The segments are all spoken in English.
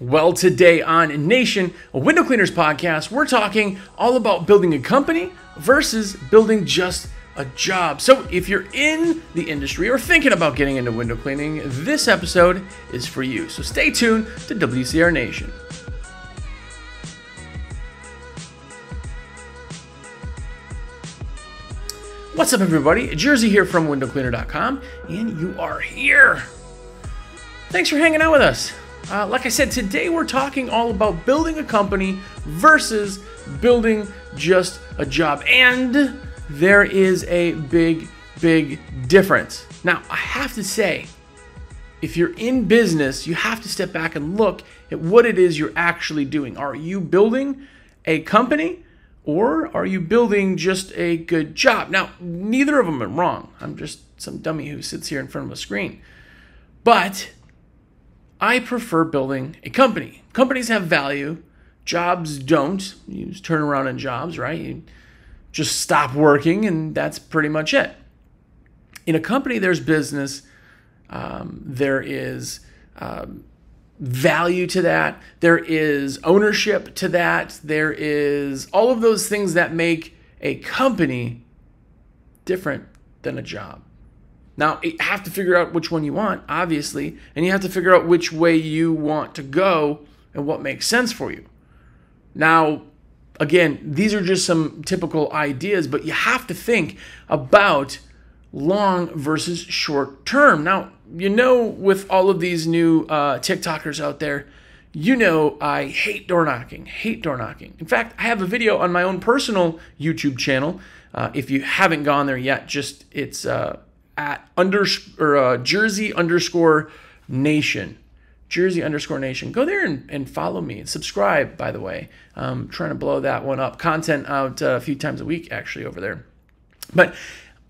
Well, today on Nation, a window cleaners podcast, we're talking all about building a company versus building just a job. So, if you're in the industry or thinking about getting into window cleaning, this episode is for you. So, stay tuned to WCR Nation. What's up, everybody? Jersey here from windowcleaner.com, and you are here. Thanks for hanging out with us. Uh, like I said, today we're talking all about building a company versus building just a job. And there is a big, big difference. Now, I have to say, if you're in business, you have to step back and look at what it is you're actually doing. Are you building a company or are you building just a good job? Now, neither of them are wrong. I'm just some dummy who sits here in front of a screen. But I prefer building a company. Companies have value, jobs don't. You just turn around in jobs, right? You just stop working, and that's pretty much it. In a company, there's business, um, there is um, value to that, there is ownership to that, there is all of those things that make a company different than a job. Now, you have to figure out which one you want, obviously, and you have to figure out which way you want to go and what makes sense for you. Now, again, these are just some typical ideas, but you have to think about long versus short term. Now, you know, with all of these new uh, TikTokers out there, you know I hate door knocking, hate door knocking. In fact, I have a video on my own personal YouTube channel. Uh, if you haven't gone there yet, just it's uh, at under or uh, Jersey underscore Nation. Jersey underscore Nation. Go there and, and follow me and subscribe. By the way, I'm trying to blow that one up. Content out uh, a few times a week actually over there. But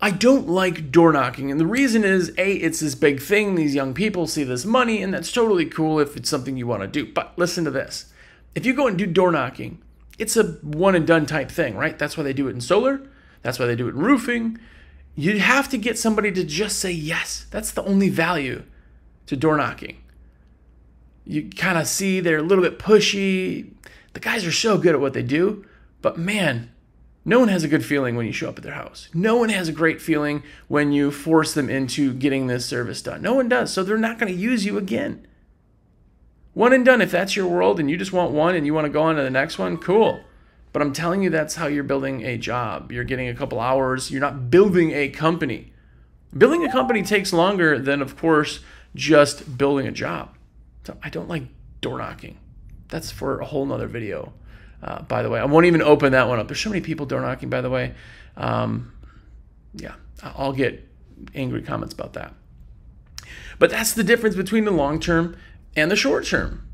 I don't like door knocking, and the reason is a it's this big thing. These young people see this money, and that's totally cool if it's something you want to do. But listen to this: if you go and do door knocking, it's a one and done type thing, right? That's why they do it in solar. That's why they do it in roofing. You have to get somebody to just say yes. That's the only value to door knocking. You kind of see they're a little bit pushy. The guys are so good at what they do, but man, no one has a good feeling when you show up at their house. No one has a great feeling when you force them into getting this service done. No one does. So they're not going to use you again. One and done. If that's your world and you just want one and you want to go on to the next one, cool. But I'm telling you, that's how you're building a job. You're getting a couple hours. You're not building a company. Building a company takes longer than, of course, just building a job. So I don't like door knocking. That's for a whole nother video, uh, by the way. I won't even open that one up. There's so many people door knocking, by the way. Um, yeah, I'll get angry comments about that. But that's the difference between the long term and the short term.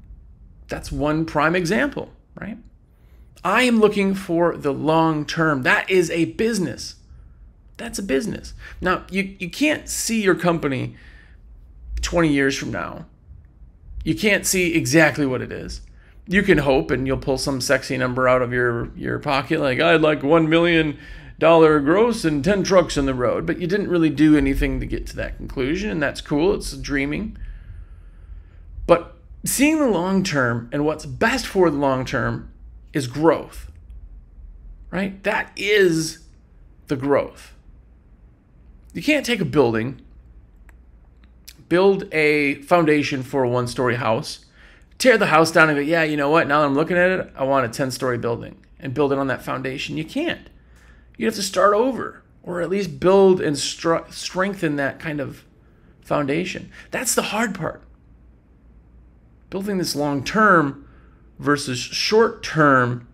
That's one prime example, right? I am looking for the long term. That is a business. That's a business. Now, you, you can't see your company 20 years from now. You can't see exactly what it is. You can hope and you'll pull some sexy number out of your, your pocket, like, I'd like $1 million gross and 10 trucks in the road. But you didn't really do anything to get to that conclusion, and that's cool. It's dreaming. But seeing the long term and what's best for the long term is growth, right? That is the growth. You can't take a building, build a foundation for a one story house, tear the house down and go, yeah, you know what? Now that I'm looking at it, I want a 10 story building and build it on that foundation. You can't. You have to start over or at least build and str- strengthen that kind of foundation. That's the hard part. Building this long term versus short term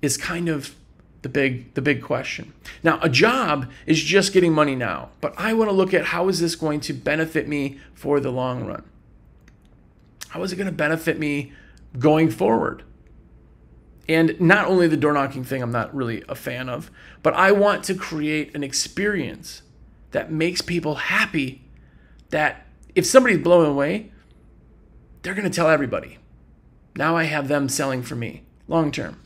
is kind of the big the big question. Now, a job is just getting money now, but I want to look at how is this going to benefit me for the long run? How is it going to benefit me going forward? And not only the door knocking thing, I'm not really a fan of, but I want to create an experience that makes people happy. That if somebody's blown away, they're going to tell everybody. Now I have them selling for me long term.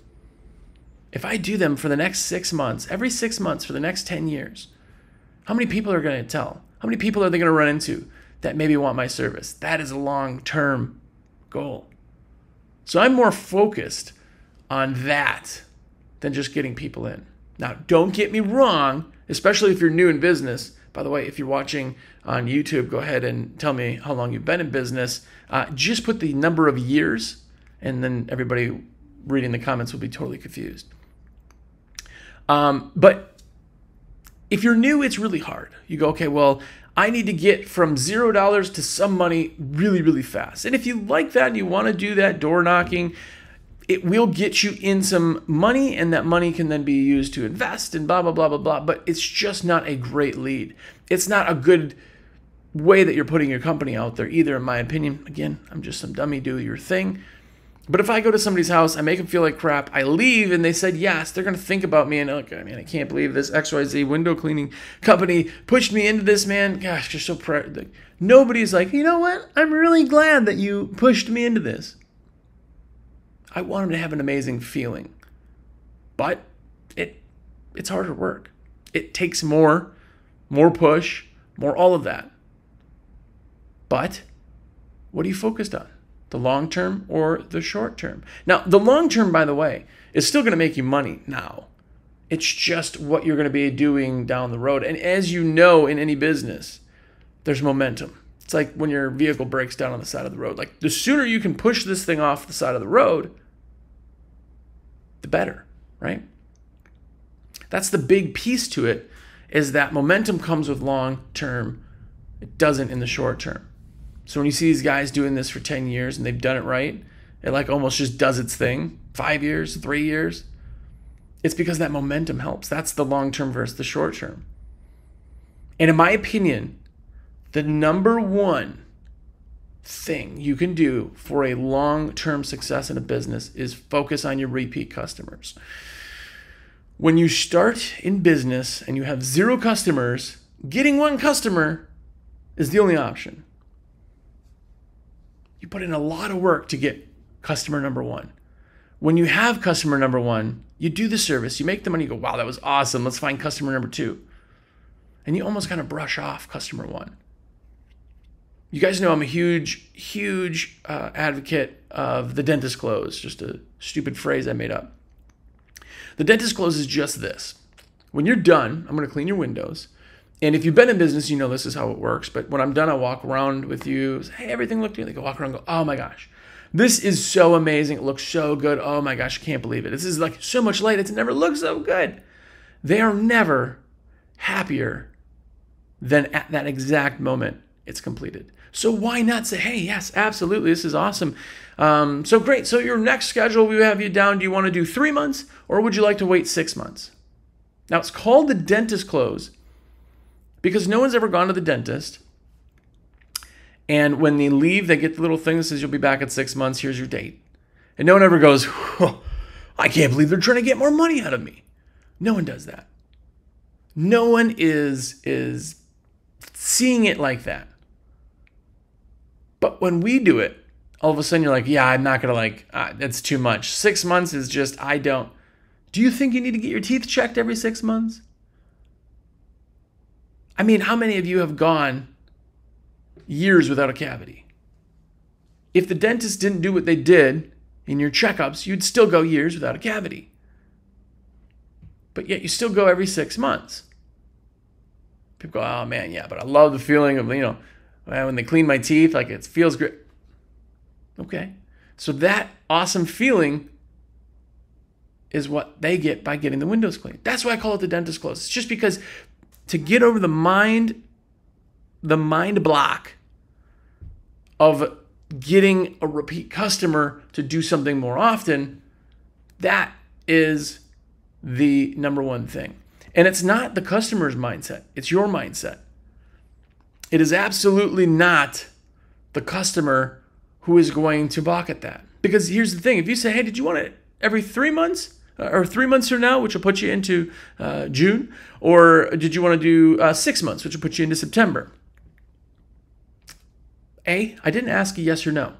If I do them for the next six months, every six months for the next 10 years, how many people are going to tell? How many people are they going to run into that maybe want my service? That is a long term goal. So I'm more focused on that than just getting people in. Now, don't get me wrong, especially if you're new in business. By the way, if you're watching on YouTube, go ahead and tell me how long you've been in business. Uh, just put the number of years, and then everybody reading the comments will be totally confused. Um, but if you're new, it's really hard. You go, okay, well, I need to get from zero dollars to some money really, really fast. And if you like that and you want to do that door knocking, it will get you in some money, and that money can then be used to invest and blah, blah, blah, blah, blah. But it's just not a great lead. It's not a good way that you're putting your company out there either, in my opinion. Again, I'm just some dummy, do your thing. But if I go to somebody's house, I make them feel like crap, I leave and they said yes, they're to think about me and look, I mean, I can't believe this XYZ window cleaning company pushed me into this, man. Gosh, you're so proud. Nobody's like, you know what? I'm really glad that you pushed me into this. I want them to have an amazing feeling. But it it's harder work. It takes more, more push, more all of that. But what are you focused on? The long term or the short term? Now, the long term, by the way, is still going to make you money now. It's just what you're going to be doing down the road. And as you know in any business, there's momentum. It's like when your vehicle breaks down on the side of the road. Like the sooner you can push this thing off the side of the road, the better, right? That's the big piece to it is that momentum comes with long term. It doesn't in the short term. So when you see these guys doing this for 10 years and they've done it right, it like almost just does its thing. 5 years, 3 years. It's because that momentum helps. That's the long term versus the short term. And in my opinion, the number one thing you can do for a long term success in a business is focus on your repeat customers. When you start in business and you have zero customers, getting one customer is the only option. Put in a lot of work to get customer number one. When you have customer number one, you do the service, you make the money, you go, wow, that was awesome. Let's find customer number two. And you almost kind of brush off customer one you guys know I'm a huge, huge uh, advocate of the dentist close. Just a stupid phrase I made up. The dentist close is just this. When you're done, I'm going to clean your windows. And if you've been in business, you know this is how it works. But when I'm done, I walk around with you. Say, hey, everything looked good. They go walk around go, oh my gosh, this is so amazing. It looks so good. Oh my gosh, I can't believe it. This is like so much light. It's never looked so good. They are never happier than at that exact moment it's completed. So why not say, hey, yes, absolutely, this is awesome. Um, so great. So your next schedule, we have you down. Do you want to do three months or would you like to wait six months? Now it's called the dentist close because no one's ever gone to the dentist. And when they leave, they get the little thing that says you'll be back in six months. Here's your date. And no one ever goes, I can't believe they're trying to get more money out of me. No one does that. No one is is seeing it like that. But when we do it, all of a sudden you're like, yeah, I'm not gonna like, uh, that's too much. Six months is just, I don't. Do you think you need to get your teeth checked every six months? I mean, how many of you have gone years without a cavity? If the dentist didn't do what they did in your checkups, you'd still go years without a cavity. But yet you still go every six months. People go, oh man, yeah, but I love the feeling of, you know, when they clean my teeth, like it feels great. Okay. So that awesome feeling is what they get by getting the windows cleaned. That's why I call it the dentist close. It's just because to get over the mind, the mind block of getting a repeat customer to do something more often, that is the number one thing. And it's not the customer's mindset, it's your mindset. It is absolutely not the customer who is going to balk at that. Because here's the thing if you say, hey, did you want it every three months? Uh, or three months from now, which will put you into uh, June? Or did you want to do uh, six months, which will put you into September? A, I didn't ask a yes or no.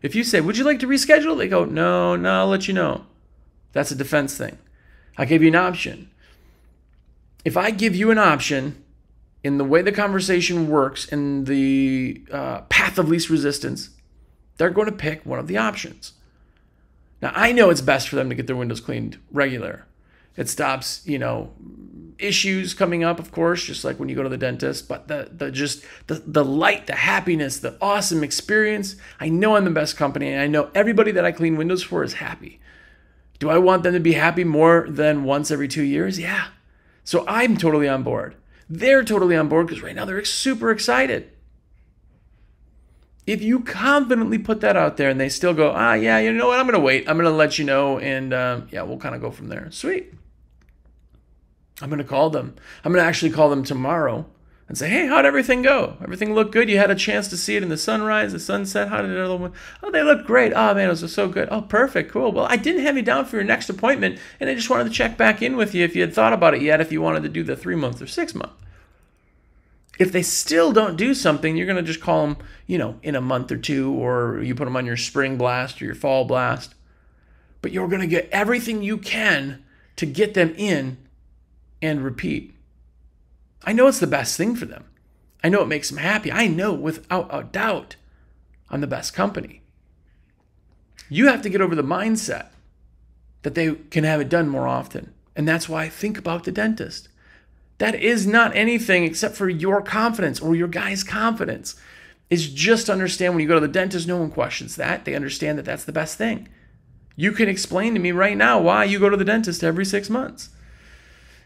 If you say, would you like to reschedule? They go, no, no, I'll let you know. That's a defense thing. I gave you an option. If I give you an option in the way the conversation works in the uh, path of least resistance, they're going to pick one of the options. Now, I know it's best for them to get their windows cleaned regular. It stops, you know, issues coming up, of course, just like when you go to the dentist, but the the just the the light, the happiness, the awesome experience. I know I'm the best company and I know everybody that I clean windows for is happy. Do I want them to be happy more than once every 2 years? Yeah. So I'm totally on board. They're totally on board because right now they're super excited. If you confidently put that out there and they still go, ah, yeah, you know what, I'm going to wait. I'm going to let you know. And um, yeah, we'll kind of go from there. Sweet. I'm going to call them. I'm going to actually call them tomorrow and say, hey, how'd everything go? Everything looked good? You had a chance to see it in the sunrise, the sunset? How did it all Oh, they look great. Oh, man, it was so good. Oh, perfect. Cool. Well, I didn't have you down for your next appointment, and I just wanted to check back in with you if you had thought about it yet, if you wanted to do the three month or six month. If they still don't do something, you're going to just call them, you know, in a month or two, or you put them on your spring blast or your fall blast. But you're going to get everything you can to get them in and repeat. I know it's the best thing for them. I know it makes them happy. I know without a doubt I'm the best company. You have to get over the mindset that they can have it done more often. And that's why I think about the dentist. That is not anything except for your confidence or your guy's confidence. Is just understand when you go to the dentist, no one questions that. They understand that that's the best thing. You can explain to me right now why you go to the dentist every six months.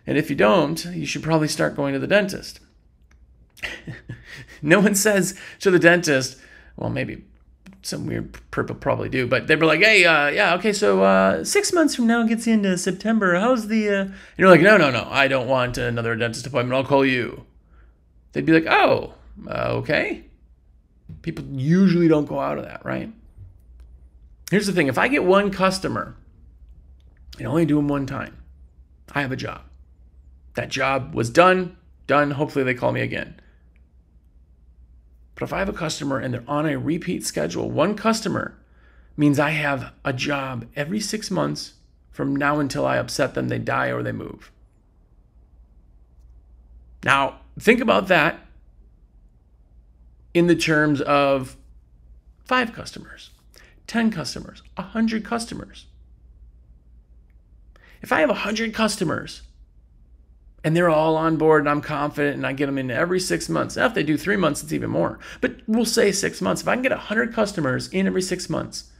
And if you don't, you should probably start going to the dentist. no one says to the dentist, well, maybe some weird people probably do, but they were like, hey, uh, yeah, okay, so uh, six months from now gets into September. How's the. Uh... And you're like, no, no, no, I don't want another dentist appointment. I'll call you. They'd be like, oh, okay. People usually don't go out of that, right? Here's the thing if I get one customer and only do them one time, I have a job. That job was done, done. Hopefully, they call me again. But if I have a customer and they're on a repeat schedule, one customer means I have a job every six months from now until I upset them, they die or they move. Now, think about that in the terms of five customers, 10 customers, 100 customers. If I have 100 customers and they're all on board and I'm confident and I get them in every six months. Now, if they do three months, it's even more. But we'll say six months. If I can get 100 customers in every six months,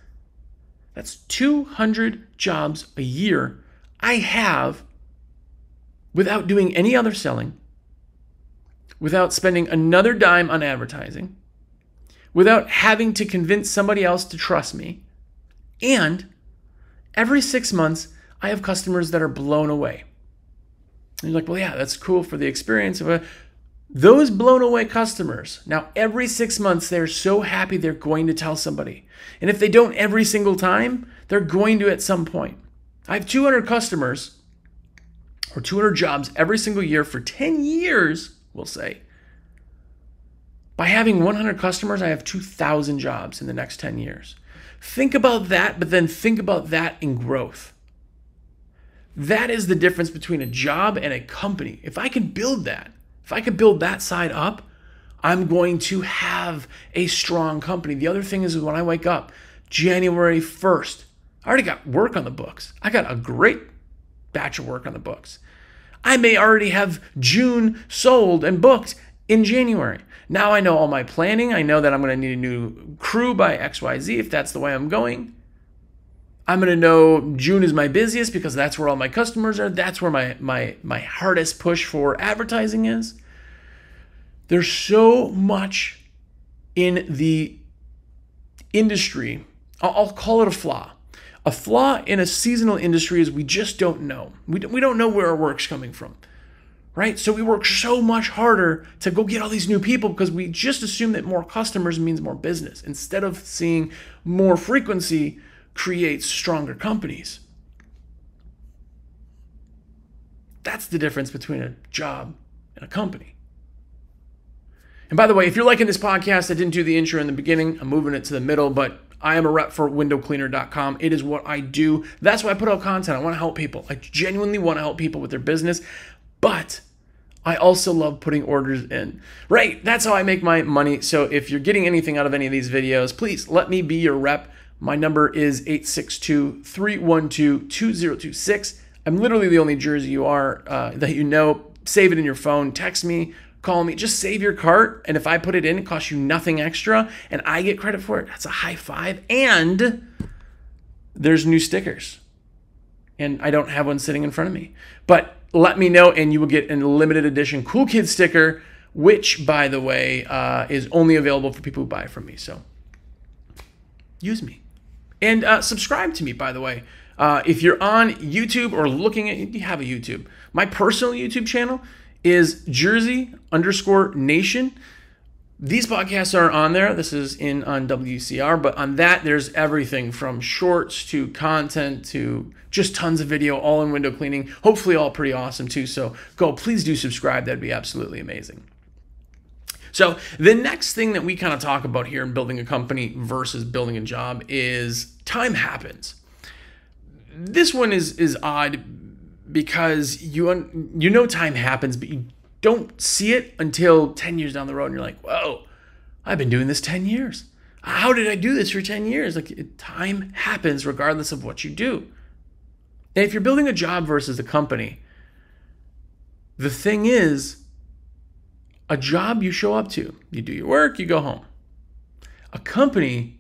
that's 200 jobs a year I have without doing any other selling, without spending another dime on advertising, without having to convince somebody else to trust me. And every six months, I have customers that are blown away. And you're like, well, yeah, that's cool for the experience of. Those blown away customers, now every six months, they're so happy they're going to tell somebody. And if they don't every single time, they're going to at some point. I have 200 customers or 200 jobs every single year for 10 years, we'll say. By having 100 customers, I have 2,000 jobs in the next 10 years. Think about that, but then think about that in growth. That is the difference between a job and a company. If I can build that, if I can build that side up, I'm going to have a strong company. The other thing is when I wake up, January 1st, I already got work on the books. I got a great batch of work on the books. I may already have June sold and booked in January. Now I know all my planning. I know that I'm going to need a new crew by XYZ if that's the way I'm going. I'm going to know June is my busiest because that's where all my customers are. That's where my my my hardest push for advertising is. There's so much in the industry. I'll, I'll call it a flaw. A flaw in a seasonal industry is we just don't know. We, we don't know where our work's coming from right? So we work so much harder to go get all these new people because we just assume that more customers means more business instead of seeing more frequency creates stronger companies. That's the difference between a job and a company. And by the way, if you're liking this podcast, I didn't do the intro in the beginning. I'm moving it to the middle, but I am a rep for windowcleaner.com. It is what I do. That's why I put out content. I want to help people. I genuinely want to help people with their business, but I also love putting orders in. Right, that's how I make my money. So if you're getting anything out of any of these videos, please let me be your rep My number is 862 312 2026. I'm literally the only Jersey you are uh, that you know. Save it in your phone, text me, call me, just save your cart. And if I put it in, it costs you nothing extra and I get credit for it. That's a high five. And there's new stickers. And I don't have one sitting in front of me. But let me know and you will get a limited edition Cool Kid sticker, which, by the way, uh, is only available for people who buy from me. So use me. And uh, subscribe to me, by the way. Uh, if you're on YouTube or looking at, you have a YouTube. My personal YouTube channel is Jersey underscore Nation. These podcasts are on there. This is in on WCR, but on that there's everything from shorts to content to just tons of video, all in window cleaning. Hopefully, all pretty awesome too. So go, please do subscribe. That'd be absolutely amazing. So the next thing that we kind of talk about here in building a company versus building a job is time happens. This one is is odd because you un- you know time happens, but you don't see it until 10 years down the road and you're like, "Whoa, I've been doing this 10 years. How did I do this for 10 years?" Like time happens regardless of what you do. And if you're building a job versus a company, the thing is a job you show up to, you do your work, you go home. A company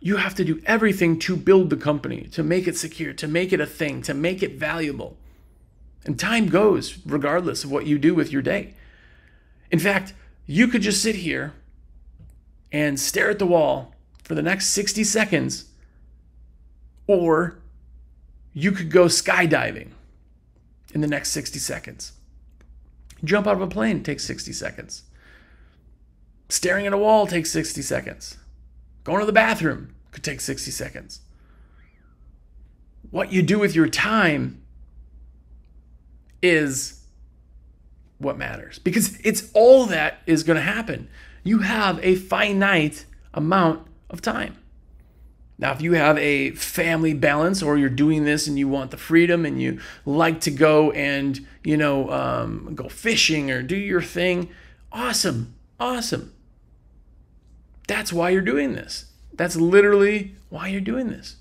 you have to do everything to build the company, to make it secure, to make it a thing, to make it valuable. And time goes regardless of what you do with your day. In fact, you could just sit here and stare at the wall for the next 60 seconds, or you could go skydiving in the next 60 seconds. Jump out of a plane takes 60 seconds. Staring at a wall takes 60 seconds. Going to the bathroom could take 60 seconds. What you do with your time is what matters because it's all that is going to happen. You have a finite amount of time. Now, if you have a family balance or you're doing this and you want the freedom and you like to go and, you know, um, go fishing or do your thing, awesome, awesome. That's why you're doing this. That's literally why you're doing this.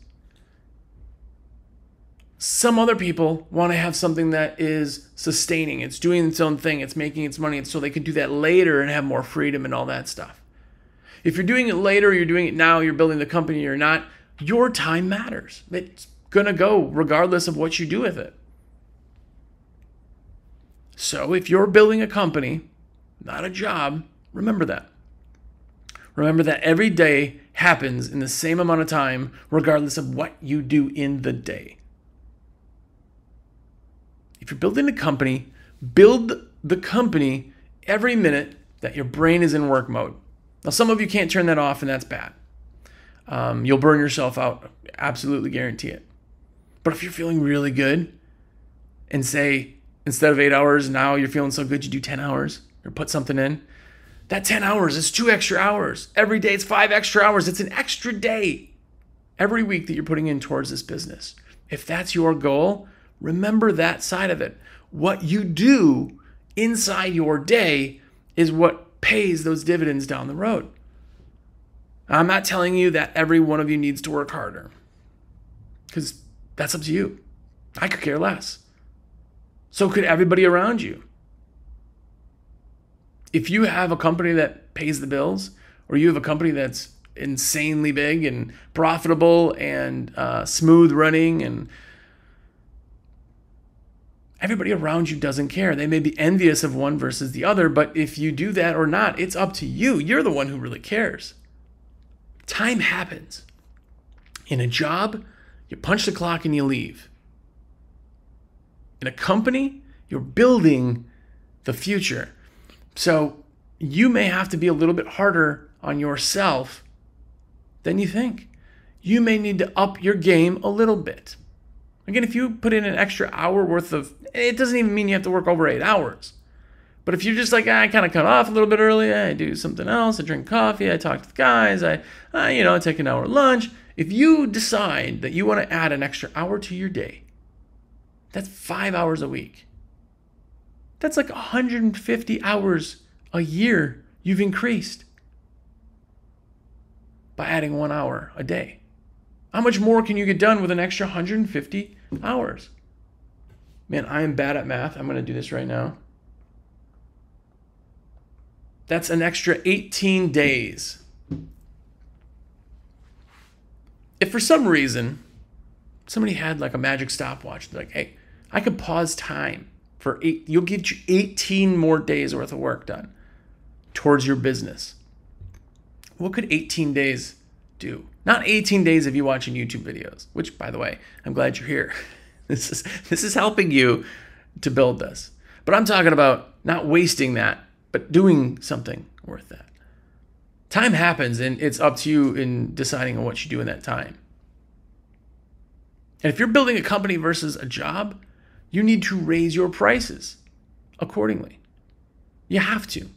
Some other people want to have something that is sustaining, it's doing its own thing, it's making its money, and so they can do that later and have more freedom and all that stuff. If you're doing it later, you're doing it now, you're building the company or not, your time matters. It's going to go regardless of what you do with it. So if you're building a company, not a job, remember that. Remember that every day happens in the same amount of time, regardless of what you do in the day. If you're building a company, build the company every minute that your brain is in work mode. Now, some of you can't turn that off, and that's bad. Um, you'll burn yourself out. Absolutely guarantee it. But if you're feeling really good and say instead of eight hours, now you're feeling so good, you do 10 hours or put something in, that 10 hours is two extra hours. Every day it's five extra hours. It's an extra day every week that you're putting in towards this business. If that's your goal, remember that side of it. What you do inside your day is what pays those dividends down the road. I'm not telling you that every one of you needs to work harder because that's up to you. I could care less. So could everybody around you if you have a company that pays the bills, or you have a company that's insanely big and profitable and uh, smooth running, and everybody around you doesn't care. They may be envious of one versus the other, but if you do that or not, it's up to you. You're the one who really cares. Time happens. In a job, you punch the clock and you leave. In a company, you're building the future. So you may have to be a little bit harder on yourself than you think. You may need to up your game a little bit. Again, if you put in an extra hour worth of, it doesn't even mean you have to work over eight hours. But if you're just like, ah, I kind of cut off a little bit early, I do something else, I drink coffee, I talk to the guys, I, uh, you know, I take an hour lunch. If you decide that you want to add an extra hour to your day, that's five hours a week. That's like 150 hours a year you've increased by adding one hour a day. How much more can you get done with an extra 150 hours? Man, I am bad at math. I'm going to do this right now. That's an extra 18 days. If for some reason somebody had like a magic stopwatch, like, hey, I could pause time for eight, you'll get you 18 more days worth of work done towards your business. What could 18 days do? Not 18 days of you watching YouTube videos, which by the way, I'm glad you're here. This is this is helping you to build this. But I'm talking about not wasting that, but doing something worth that. Time happens and it's up to you in deciding on what you do in that time. And if you're building a company versus a job, you need to raise your prices accordingly. You have to.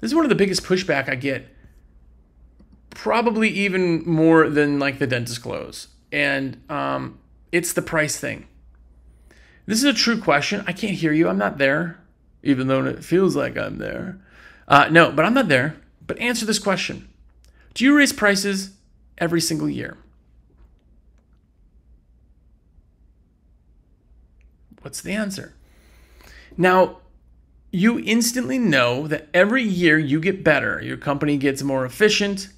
This is one of the biggest pushback I get probably even more than like the dentist close. And um, it's the price thing. This is a true question. I can't hear you. I'm not there, even though it feels like I'm there. Uh, no, but I'm not there. But answer this question Do you raise prices every single year? What's the answer? Now, you instantly know that every year you get better. Your company gets more efficient,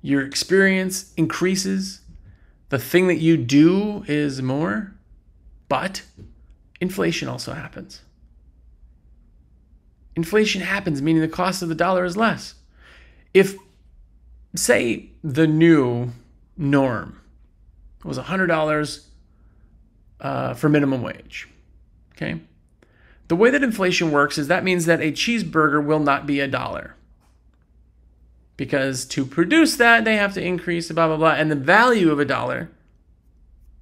your experience increases, the thing that you do is more, but inflation also happens. Inflation happens, meaning the cost of the dollar is less. If, say, the new norm was $100 uh, for minimum wage, okay? The way that inflation works is that means that a cheeseburger will not be a dollar because to produce that they have to increase the blah blah blah and the value of a dollar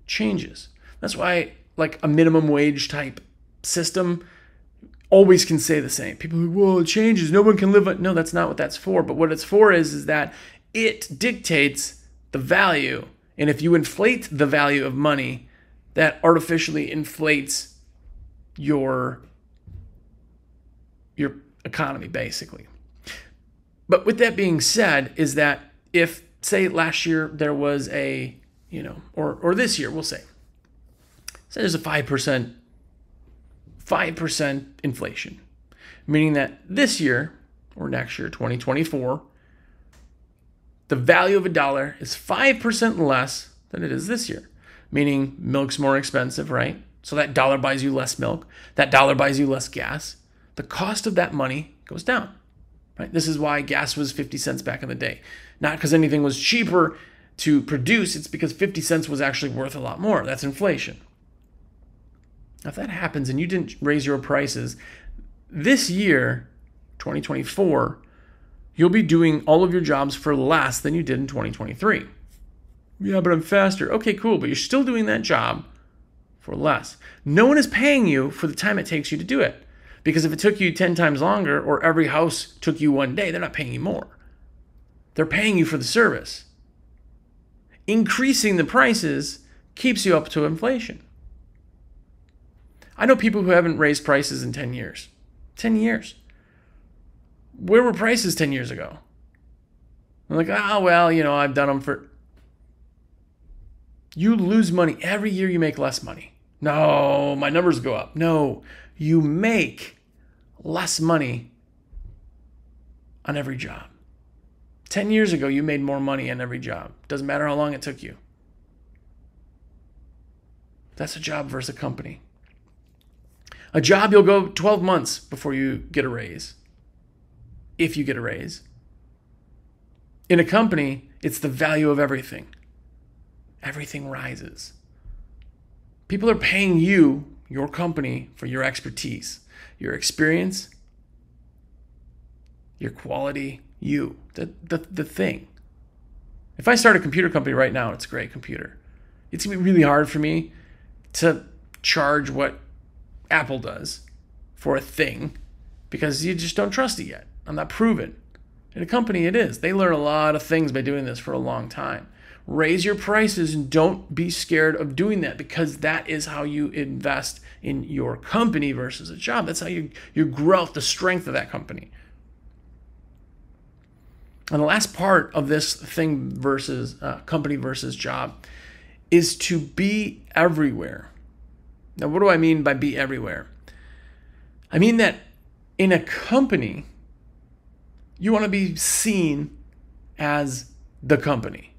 changes. That's why like a minimum wage type system always can say the same. People are like well it changes. No one can live on no that's not what that's for. But what it's for is is that it dictates the value. And if you inflate the value of money that artificially inflates your your economy basically but with that being said, is that if say last year there was a, you know, or or this year, we'll say, say there's a five percent, five percent inflation, meaning that this year or next year, 2024, the value of a dollar is five percent less than it is this year. Meaning milk's more expensive, right? So that dollar buys you less milk. That dollar buys you less gas. The cost of that money goes down. Right? This is why gas was 50 cents back in the day. Not because anything was cheaper to produce, it's because 50 cents was actually worth a lot more. That's inflation. Now, if that happens and you didn't raise your prices, this year, 2024, you'll be doing all of your jobs for less than you did in 2023. Yeah, but I'm faster. Okay, cool, but you're still doing that job for less. No one is paying you for the time it takes you to do it. Because if it took you 10 times longer or every house took you one day, they're not paying you more. They're paying you for the service. Increasing the prices keeps you up to inflation. I know people who haven't raised prices in 10 years. 10 years. Where were prices 10 years ago? I'm like, oh, well, you know, I've done them for. You lose money every year you make less money. No, my numbers go up. No, you make less money on every job. 10 years ago, you made more money on every job. Doesn't matter how long it took you. That's a job versus a company. A job, you'll go 12 months before you get a raise, if you get a raise. In a company, it's the value of everything. Everything rises. People are paying you, your company, for your expertise your experience, your quality, you, the, the, the thing. If I start a computer company right now, it's a great computer. It's gonna be really hard for me to charge what Apple does for a thing because you just don't trust it yet. I'm not proven. In a company, it is. They learn a lot of things by doing this for a long time raise your prices and don't be scared of doing that because that is how you invest in your company versus a job. That's how you, you grow the strength of that company. And the last part of this thing versus uh, company versus job is to be everywhere. Now, what do I mean by be everywhere? I mean that in a company, you want to be seen as the company.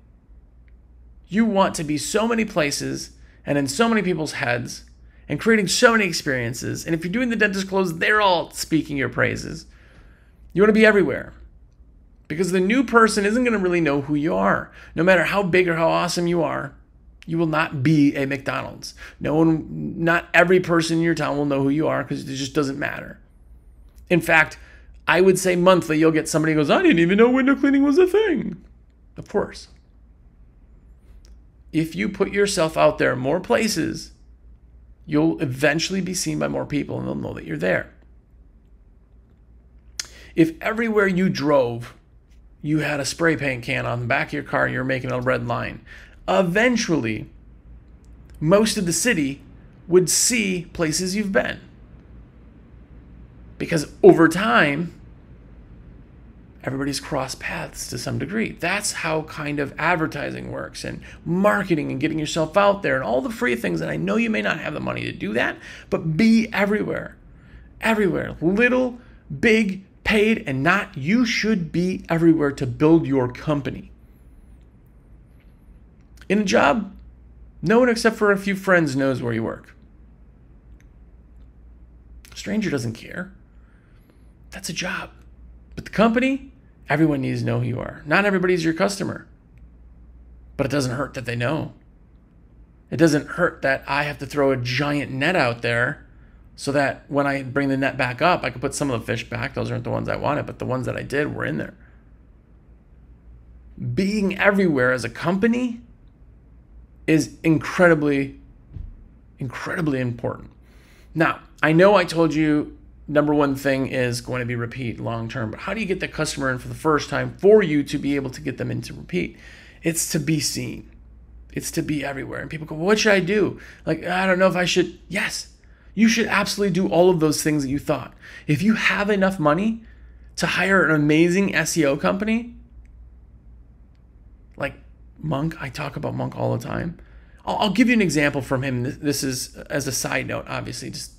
You want to be so many places and in so many people's heads and creating so many experiences. And if you're doing the dentist close, they're all speaking your praises. You want to be everywhere because the new person isn't going to really know who you are. No matter how big or how awesome you are, you will not be a McDonald's. No one, not every person in your town will know who you are because it just doesn't matter. In fact, I would say monthly you'll get somebody who goes, I didn't even know window cleaning was a thing. Of course. If you put yourself out there more places, you'll eventually be seen by more people and they'll know that you're there. If everywhere you drove, you had a spray paint can on the back of your car and you're making a red line, eventually, most of the city would see places you've been. Because over time, everybody's crossed paths to some degree. That's how kind of advertising works and marketing and getting yourself out there and all the free things. And I know you may not have the money to do that, but be everywhere. Everywhere. Little, big, paid, and not. You should be everywhere to build your company. In a job, no one except for a few friends knows where you work. A stranger doesn't care. That's a job. But the company, Everyone needs to know who you are. Not everybody's your customer, but it doesn't hurt that they know. It doesn't hurt that I have to throw a giant net out there so that when I bring the net back up, I can put some of the fish back. Those aren't the ones I wanted, but the ones that I did were in there. Being everywhere as a company is incredibly, incredibly important. Now, I know I told you number one thing is going to be repeat long term. But how do you get the customer in for the first time for you to be able to get them into repeat? It's to be seen. It's to be everywhere. And people go, well, what should I do? Like, I don't know if I should. Yes, you should absolutely do all of those things that you thought. If you have enough money to hire an amazing SEO company, like Monk, I talk about Monk all the time. I'll, I'll give you an example from him. This is as a side note, obviously, just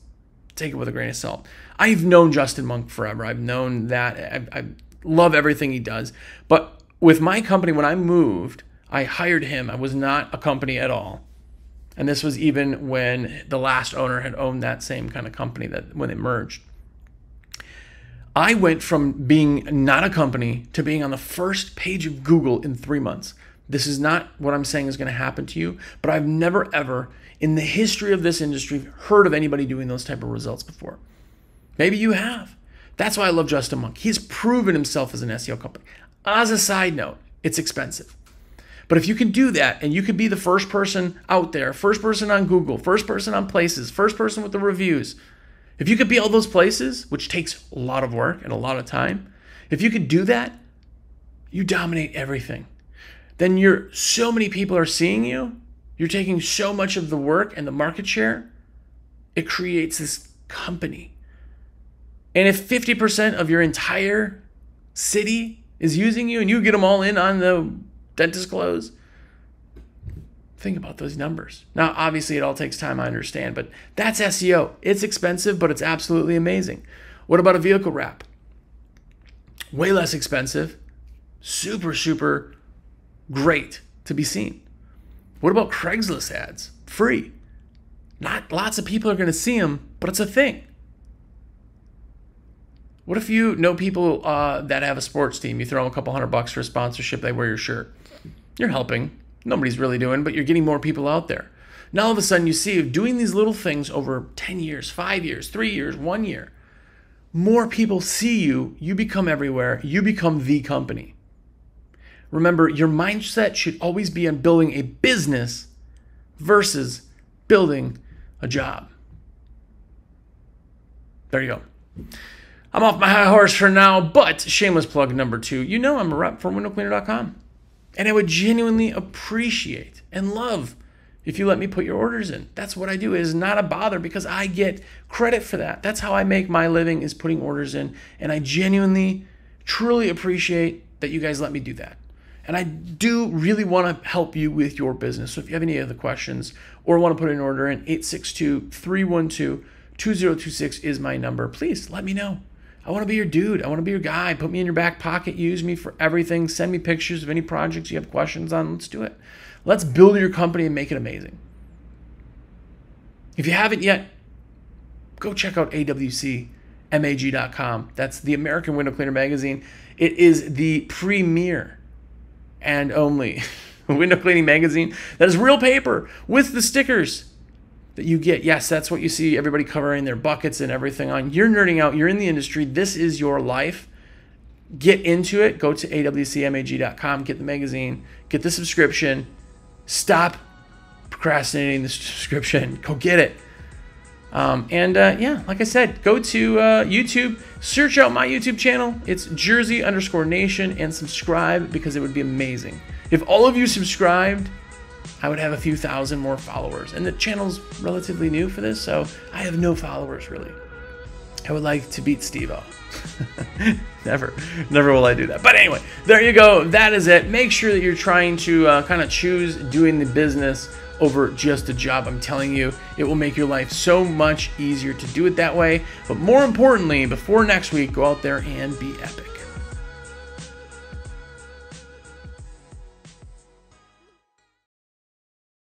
take it with a grain of salt. I've known Justin Monk forever. I've known that. I, I love everything he does. But with my company, when I moved, I hired him. I was not a company at all. And this was even when the last owner had owned that same kind of company that when they merged. I went from being not a company to being on the first page of Google in three months. This is not what I'm saying is going to happen to you, but I've never ever in the history of this industry heard of anybody doing those type of results before. Maybe you have. That's why I love Justin Monk. He's proven himself as an SEO company. As a side note, it's expensive. But if you can do that and you could be the first person out there, first person on Google, first person on places, first person with the reviews, if you could be all those places, which takes a lot of work and a lot of time, if you could do that, you dominate everything. Then you're so many people are seeing you you're taking so much of the work and the market share, it creates this company. And if 50% of your entire city is using you and you get them all in on the dentist close, think about those numbers. Now, obviously, it all takes time, I understand, but that's SEO. It's expensive, but it's absolutely amazing. What about a vehicle wrap? Way less expensive, super, super great to be seen. What about Craigslist ads? Free. Not lots of people are going to see them, but it's a thing. What if you know people uh, that have a sports team? You throw them a couple hundred bucks for a sponsorship, they wear your shirt. You're helping. Nobody's really doing, but you're getting more people out there. Now all of a sudden you see doing these little things over 10 years, five years, three years, one year. More people see you, you become everywhere, you become the company. Remember, your mindset should always be on building a business versus building a job. There you go. I'm off my high horse for now, but shameless plug number two. You know I'm a rep for windowcleaner.com. And I would genuinely appreciate and love if you let me put your orders in. That's what I do. It is not a bother because I get credit for that. That's how I make my living is putting orders in. And I genuinely, truly appreciate that you guys let me do that. And I do really want to help you with your business. So if you have any other questions or want to put an order in, 862 312 2026 is my number. Please let me know. I want to be your dude. I want to be your guy. Put me in your back pocket. Use me for everything. Send me pictures of any projects you have questions on. Let's do it. Let's build your company and make it amazing. If you haven't yet, go check out awcmag.com. That's the American Window Cleaner magazine. It is the premier and only window cleaning magazine that is real paper with the stickers that you get. Yes, that's what you see everybody covering their buckets and everything on. You're nerding out, you're in the industry, this is your life. Get into it. Go to awcmag.com, get the magazine, get the subscription. Stop procrastinating the subscription. Go get it. Um, and uh, yeah, like I said, go to uh, YouTube, search out my YouTube channel. It's Jersey underscore Nation and subscribe because it would be amazing. If all of you subscribed, I would have a few thousand more followers. And the channel's relatively new for this, so I have no followers really. I would like to beat Steve never, never will I do that. But anyway, there you go. That is it. Make sure that you're trying to uh, kind of choose doing the business over just a job. I'm telling you, it will make your life so much easier to do it that way. But more importantly, before next week, go out there and be epic.